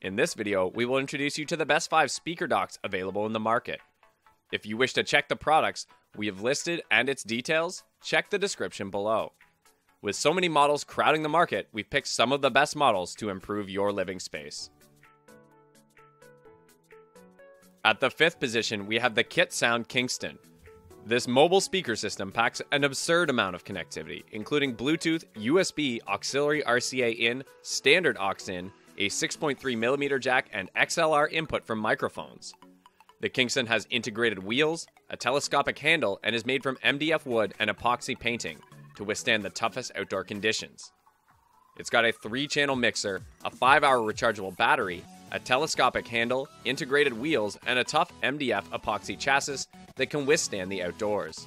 In this video, we will introduce you to the best 5 speaker docks available in the market. If you wish to check the products we have listed and its details, check the description below. With so many models crowding the market, we've picked some of the best models to improve your living space. At the fifth position, we have the KitSound Kingston. This mobile speaker system packs an absurd amount of connectivity, including Bluetooth, USB, auxiliary RCA in, standard aux in, a 6.3mm jack, and XLR input from microphones. The Kingston has integrated wheels, a telescopic handle, and is made from MDF wood and epoxy painting to withstand the toughest outdoor conditions. It's got a three channel mixer, a 5 hour rechargeable battery, a telescopic handle, integrated wheels, and a tough MDF epoxy chassis that can withstand the outdoors.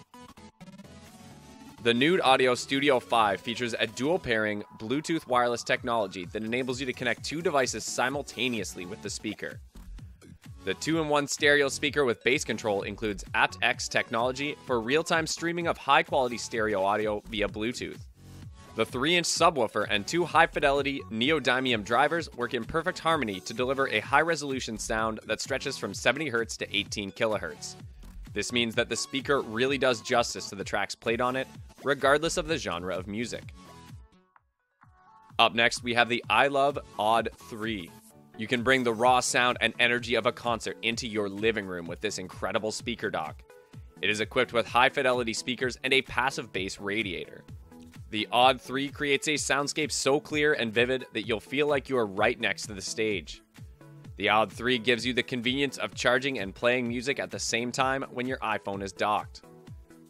The NudeAudio Studio 5 features a dual pairing Bluetooth wireless technology that enables you to connect two devices simultaneously with the speaker. The 2 in 1 stereo speaker with bass control includes aptX technology for real time streaming of high quality stereo audio via Bluetooth. The 3 inch subwoofer and two high fidelity neodymium drivers work in perfect harmony to deliver a high resolution sound that stretches from 70 Hz to 18 kHz. This means that the speaker really does justice to the tracks played on it, regardless of the genre of music. Up next, we have the iLuv Aud 3. You can bring the raw sound and energy of a concert into your living room with this incredible speaker dock. It is equipped with high fidelity speakers and a passive bass radiator. The Aud 3 creates a soundscape so clear and vivid that you'll feel like you are right next to the stage. The Aud 3 gives you the convenience of charging and playing music at the same time when your iPhone is docked.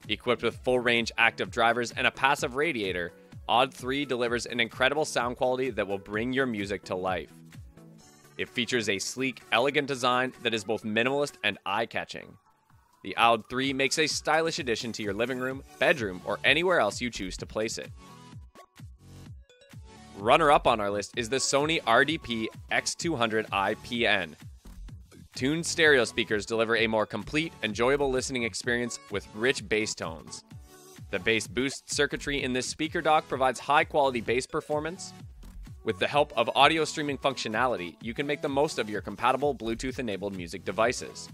Equipped with full range active drivers and a passive radiator, Aud 3 delivers an incredible sound quality that will bring your music to life. It features a sleek, elegant design that is both minimalist and eye catching. The Aud 3 makes a stylish addition to your living room, bedroom, or anywhere else you choose to place it. Runner up on our list is the Sony RDP X200 IPN. Tuned stereo speakers deliver a more complete, enjoyable listening experience with rich bass tones. The bass boost circuitry in this speaker dock provides high quality bass performance, with the help of audio streaming functionality, you can make the most of your compatible Bluetooth enabled music devices.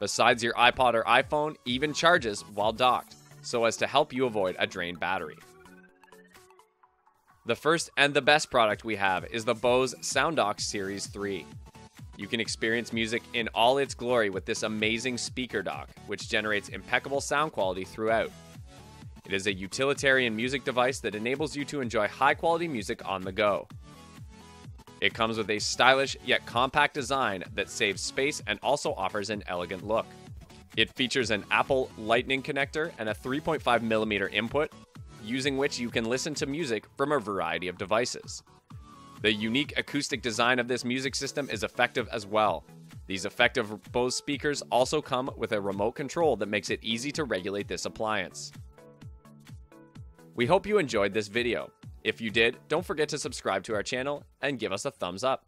Besides, your iPod or iPhone even charges while docked, so as to help you avoid a drained battery. The first and the best product we have is the Bose SoundDock Series 3. You can experience music in all its glory with this amazing speaker dock, which generates impeccable sound quality throughout. It is a utilitarian music device that enables you to enjoy high quality music on the go. It comes with a stylish yet compact design that saves space and also offers an elegant look. It features an Apple Lightning connector and a 3.5mm input, using which you can listen to music from a variety of devices. The unique acoustic design of this music system is effective as well. These effective Bose speakers also come with a remote control that makes it easy to regulate this appliance. We hope you enjoyed this video. If you did, don't forget to subscribe to our channel and give us a thumbs up.